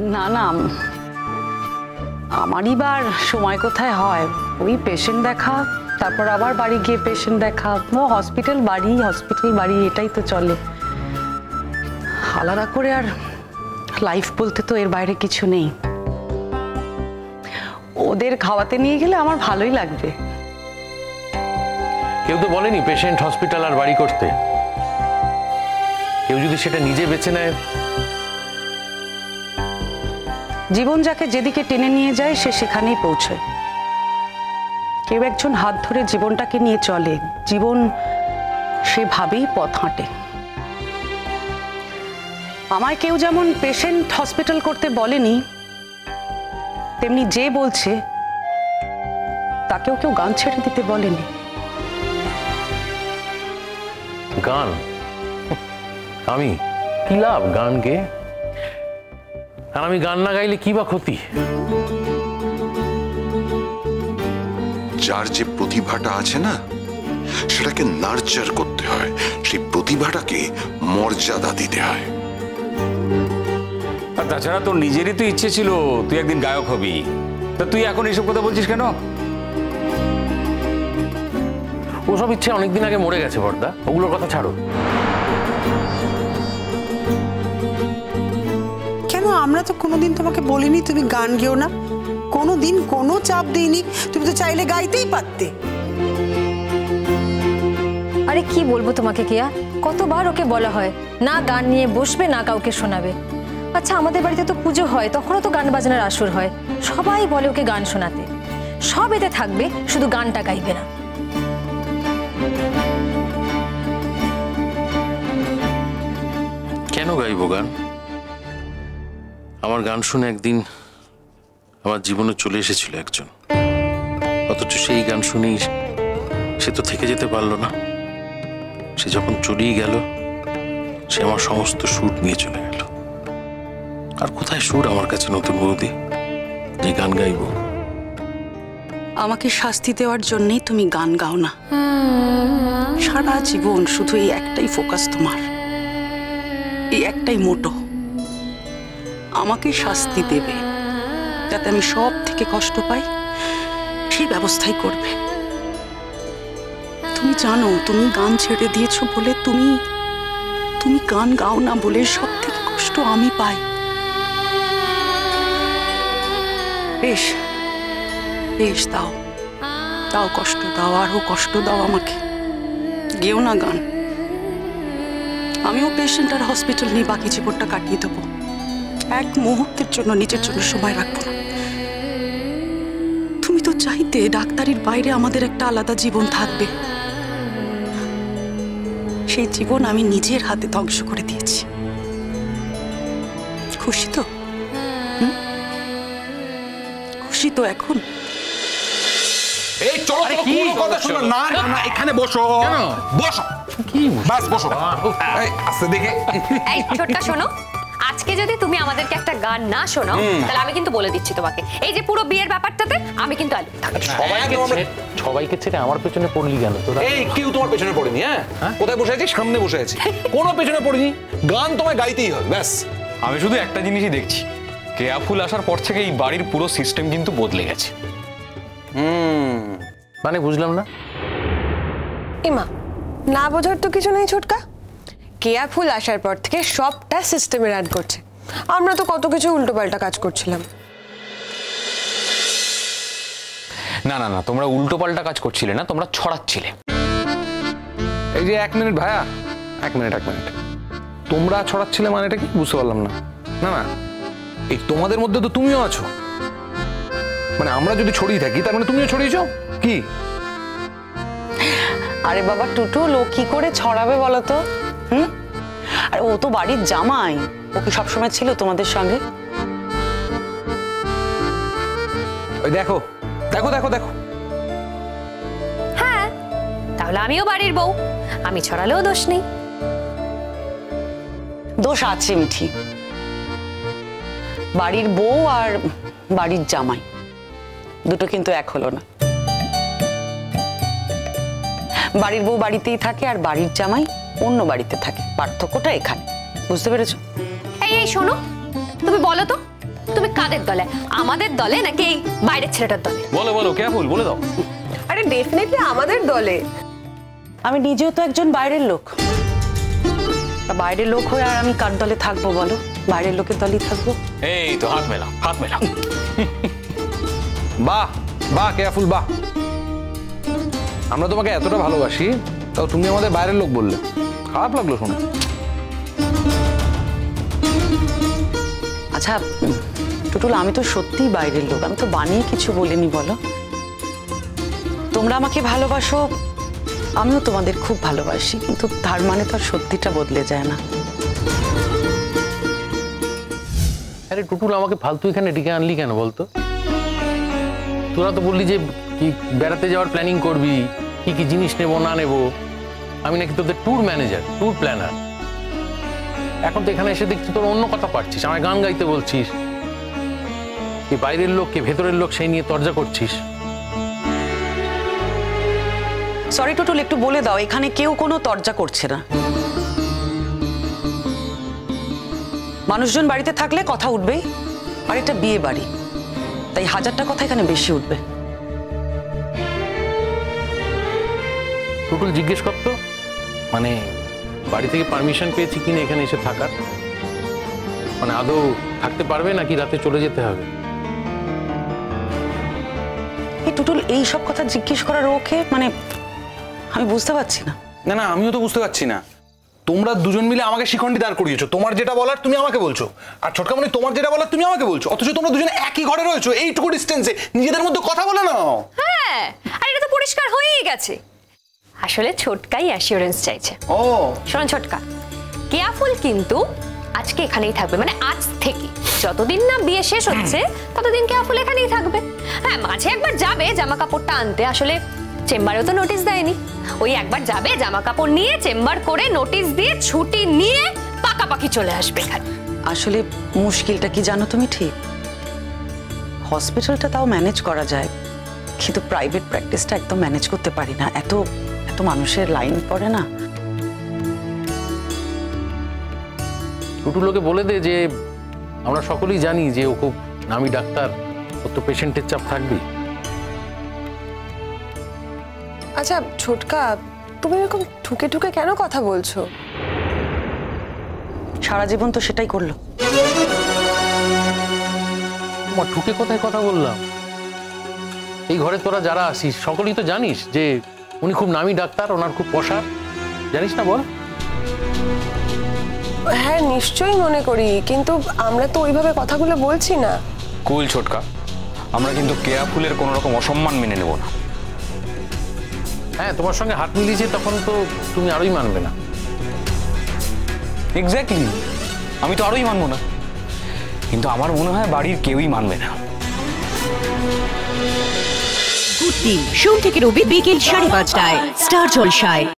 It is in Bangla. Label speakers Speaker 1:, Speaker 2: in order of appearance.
Speaker 1: না না আমারই বার সময় কোথায় হয়? ওই পেশেন্ট দেখা, তারপর আবার বাড়ি গিয়ে পেশেন্ট দেখা। ও হসপিটাল বাড়ি হসপিটাল বাড়ি, এটাই তো চলে। আলাদা করে আর লাইফ বলতে তো এর বাইরে কিছু নেই। ওদের খাওয়াতে নিয়ে গেলে আমার ভালোই লাগবে।
Speaker 2: কেউ তো বলেনি পেশেন্ট হসপিটাল আর বাড়ি করতে। কেউ যদি সেটা নিজে বেছে নেয়
Speaker 1: জীবন যাকে যেদিকে টেনে নিয়ে যায়, সে সেখানেই পৌঁছয়। কেউ একজন হাত ধরে জীবনটাকে নিয়ে চলে। জীবন সেভাবেই পথ হাঁটে। আমায় কেউ যেমন পেশেন্ট হসপিটাল করতে বলেনি, তেমনি যে বলছে, তাকেও কেউ গান ছেড়ে দিতে বলেনি।
Speaker 2: গান? আমি? কি লাভ গান গেয়ে আর আমি গান না গাইলে কি বা ক্ষতি?
Speaker 3: যার যে প্রতিভাটা আছে না সেটাকে নার্চার করতে হয়। সেই প্রতিভাটাকে মর্যাদা দিতে হয়।
Speaker 4: আর তাছাড়া তোর নিজেরই তো ইচ্ছে ছিল তুই একদিন গায়ক হবি। তা তুই এখন এইসব কথা বলছিস কেন?
Speaker 2: ওসব ইচ্ছে অনেকদিন আগে মরে গেছে বর্দা। ওগুলোর কথা ছাড়ো।
Speaker 5: আমরা তো কোনোদিন তোমাকে বলিনি তুমি গান গেও না। কোনোদিন কোনো চাপ দিইনি তুমি তো চাইলে গাইতেই পারতে।
Speaker 6: আরে কি বলব তোমাকে কেয়া? কতবার ওকে বলা হয় না গান নিয়ে বসবে না কাউকে শোনাবে। আচ্ছা আমাদের বাড়িতে তো পুজো হয় তখনও তো গান বাজনার আসর হয়। সবাই বলে ওকে গান শোনাতে। সব এতে থাকবে শুধু গানটা গাইবে না।
Speaker 2: কেন গাইবো গান? আমার গান শুনে একদিন আমার জীবনে চলে এসেছিল একজন। অথচ সেই গান শুনেই সে তো থেকে যেতে পারল না। সে যখন চলেই গেল, সে আমার সমস্ত সুর নিয়ে চলে গেল। আর কোথায় সুর আমার কাছে নতুন বৌদি? যে গান গাইবো।
Speaker 1: আমাকে শাস্তি দেওয়ার জন্যই তুমি গান গাও না। সারা জীবন শুধু এই একটাই ফোকাস তোমার। এই একটাই মোটো আমাকে শাস্তি দেবে, যাতে আমি সব থেকে কষ্ট পাই, সেই ব্যবস্থাই করবে। তুমি জানো, তুমি গান ছেড়ে দিয়েছ বলে তুমি তুমি গান গাও না বলে সব থেকে কষ্ট আমি পাই। বেশ বেশ, দাও। দাও কষ্ট দাও, আরও কষ্ট দাও আমাকে। গেও না গান। আমিও পেশেন্ট আর হসপিটাল নিয়ে বাকি জীবনটা কাটিয়ে দেবো। এক মুহূর্তের জন্য নিজের জন্য সময় রাখব না। তুমি তো চাইতে ডাক্তারির বাইরে আমাদের একটা আলাদা জীবন থাকবে। সেই জীবন আমি নিজের হাতে ধ্বংস করে দিয়েছি। খুশি তো? খুশি তো এখন?
Speaker 7: এই চলো কোনো কথা শোনো না না না এখানে বসো। বসো। কি বাস বসো। আস্তে দেখে।
Speaker 8: এই ছোট্টা শোনো। আজকে যদি তুমি আমাদেরকে একটা গান না শোনাও তাহলে আমি কিন্তু বলে দিচ্ছি তোমাকে। এই যে পুরো বিয়ের ব্যাপারটাতে আমি কিন্তু আলু
Speaker 2: সবাইকে ছেড়ে আমার পেছনে পড়লি কেন? তোরা
Speaker 7: এই কেউ তোমার পেছনে পড়েনি হ্যাঁ? কোথায় বসে আছি সামনে বসে আছি। কোনো পেছনে পড়েনি। গান তোমায় গাইতেই হবে ব্যাস।
Speaker 4: আমি শুধু একটা জিনিসই দেখছি। কেয়া ফুল আসার পর থেকে এই বাড়ির পুরো সিস্টেম কিন্তু বদলে গেছে।
Speaker 2: মানে বুঝলাম না।
Speaker 9: ইমা না বোঝার তো কিছু নেই ছোটকা। কেয়া ফুল আসার পর থেকে সবটা সিস্টেমে রান করছে। আমরা তো কত কিছু উল্টোপাল্টা কাজ করছিলাম।
Speaker 4: না না না তোমরা উল্টো পাল্টা কাজ করছিলে না তোমরা ছড়াচ্ছিলে।
Speaker 7: এই যে এক মিনিট ভাইয়া এক মিনিট এক মিনিট। তোমরা ছড়াচ্ছিলে মানে এটা কি? বুঝতে পারলাম না। না না। এই তোমাদের মধ্যে তো তুমিও আছো। মানে আমরা যদি ছড়িয়ে থাকি তার মানে তুমিও ছড়িয়েছো? কি?
Speaker 1: আরে বাবা টুটুল ও কি করে ছড়াবে বলো তো? হুম? আর ও তো বাড়ির জামাই। ও কি সবসময় ছিল তোমাদের সঙ্গে?
Speaker 7: ওই দেখো দেখো দেখো দেখো।
Speaker 8: হ্যাঁ তাহলে আমিও বাড়ির বউ। আমি ছড়ালেও দোষ নেই।
Speaker 1: দোষ আছে মিঠি। বাড়ির বউ আর বাড়ির জামাই। দুটো কিন্তু এক হলো না। বাড়ির বউ বাড়িতেই থাকে আর বাড়ির জামাই অন্য বাড়িতে থাকে। পার্থক্যটা এখানে। বুঝতে পেরেছ?
Speaker 8: এই এই শোনো। তুমি বলো তো তুমি কাদের দলে? আমাদের দলে নাকি এই বাইরের ছেলেটার দলে?
Speaker 4: বলো বলো কেয়াফুল বলে দাও।
Speaker 9: আরে ডেফিনেটলি আমাদের দলে।
Speaker 1: আমি নিজেও তো একজন বাইরের লোক। তা বাইরের লোক হয়ে আর আমি কার দলে থাকব বলো? বাইরের লোকের দলেই থাকব।
Speaker 4: এই তো হাত মেলা হাত মেলা
Speaker 7: বাহ বাহ কেয়ারফুল বাহ। আমরা তোমাকে এতটা ভালোবাসি তাও তুমি আমাদের বাইরের লোক বললে। খারাপ লাগল শুনে।
Speaker 1: আচ্ছা টুটুল আমি তো সত্যিই বাইরের লোক। আমি তো বানিয়ে কিছু বলিনি বলো। তোমরা আমাকে ভালোবাসো আমিও তোমাদের খুব ভালোবাসি কিন্তু তার মানে তো আর সত্যিটা বদলে যায় না।
Speaker 2: আরে টুটুল আমাকে ফালতু এখানে ডেকে আনলি কেন বলতো? তোরা তো বললি যে কি বেড়াতে যাওয়ার প্ল্যানিং করবি কি কি জিনিস নেব না নেব। আমি নাকি তোদের ট্যুর ম্যানেজার ট্যুর প্ল্যানার এখন তো এখানে এসে দেখছি তোর অন্য কথা পারছিস, আমায় গান গাইতে বলছিস। কি বাইরের লোক, কে ভেতরের লোক, সেই নিয়ে তর্জা করছিস।
Speaker 1: সরি টুটুল একটু বলে দাও, এখানে কেউ কোনো তর্জা করছে না। মানুষজন বাড়িতে থাকলে কথা উঠবেই আর এটা বিয়ে বাড়ি। তাই হাজারটা কথা এখানে বেশি উঠবে।
Speaker 2: টুটুল জিজ্ঞেস করতো মানে বাড়ি থেকে পারমিশন পেয়েছি কিনা এখানে এসে থাকার। মানে আদৌ থাকতে পারবে নাকি রাতে চলে যেতে হবে?
Speaker 1: এই টুটুল এই সব কথা জিজ্ঞেস করার ওকে মানে আমি বুঝতে পারছি না।
Speaker 7: না না আমিও তো বুঝতে পারছি না। তোমরা দুজন মিলে আমাকে শিখণ্ডি দাঁড় করিয়েছো। তোমার যেটা বলার তুমি আমাকে বলছো। আর ছোটকামনি তোমার যেটা বলার তুমি আমাকে বলছো। অথচ তোমরা দুজন একই ঘরে রয়েছো। এইটুকু ডিস্টেন্সে নিজেদের মধ্যে কথা বলে নাও।
Speaker 8: হ্যাঁ আর এটা তো পরিষ্কার হয়েই গেছে। আসলে ছোটকাই অ্যাসিওরেন্স চাইছে।
Speaker 7: ও।
Speaker 8: শোনো ছোটকা কেয়াফুল কিন্তু আজকে এখানেই থাকবে মানে আজ থেকে। যতদিন না বিয়ে শেষ হচ্ছে ততদিন কেয়াফুল এখানেই থাকবে। হ্যাঁ মাঝে একবার যাবে জামা কাপড়টা আনতে আসলে চেম্বারেও তো নোটিশ দেয়নি। ওই একবার যাবে জামা কাপড় নিয়ে চেম্বার করে নোটিশ দিয়ে ছুটি নিয়ে পাকাপাকি চলে আসবে এখানে।
Speaker 1: আসলে মুশকিলটা কি জানো তুমি ঠিক? হসপিটালটা তাও ম্যানেজ করা যায় কিন্তু প্রাইভেট প্র্যাকটিসটা একদম ম্যানেজ করতে পারি না। এত এত মানুষের লাইন পড়ে না।
Speaker 2: টুটুলোকে বলে দে যে আমরা সকলেই জানি যে ও খুব নামি ডাক্তার ওর তো পেশেন্টের চাপ থাকবেই।
Speaker 9: আচ্ছা ছোটকা তুমি এরকম ঠুকে ঠুকে কেন কথা বলছো?
Speaker 1: সারা জীবন তো সেটাই করল।
Speaker 2: আমার ঠুকে কোথায় কথা বললাম। এই ঘরে তোরা যারা আসিস সকলেই তো জানিস যে উনি খুব নামি ডাক্তার ওনার খুব পশার জানিস না বল?
Speaker 9: হ্যাঁ নিশ্চয়ই মনে করি কিন্তু আমরা তো ওইভাবে কথাগুলো বলছি না।
Speaker 4: কুল ছোটকা আমরা কিন্তু কেয়াফুলের কোনো রকম অসম্মান মেনে নেব না।
Speaker 2: হ্যাঁ তোমার সঙ্গে হাত মিলিয়েছে তখন তো তুমি আরোই মানবে না।
Speaker 4: এক্স্যাক্টলি আমি তো আরোই মানবো না। কিন্তু আমার মনে হয় বাড়ির কেউই মানবে না।
Speaker 10: দিন সোম থেকে রবি বিকেল সাড়ে পাঁচটায়। স্টার জলসায়।